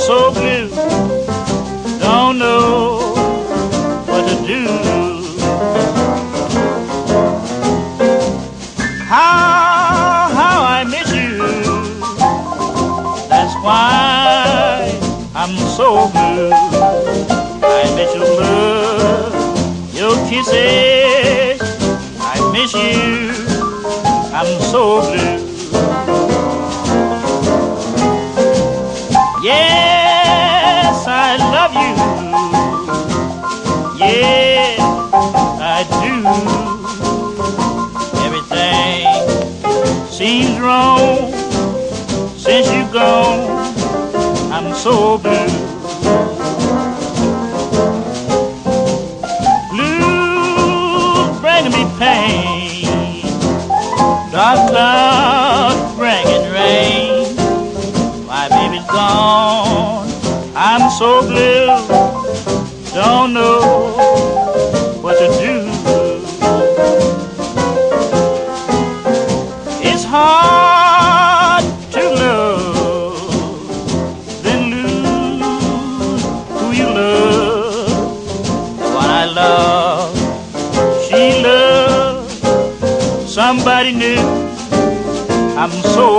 so blue, don't know what to do. How, how I miss you, that's why I'm so blue. I miss your love, your kisses, I miss you, I'm so blue. Wrong since you've gone. I'm so blue. Blue bringing me pain. Dark clouds bringing rain. My baby's gone. I'm so blue. Don't know what to do. It's hard somebody new. I'm so.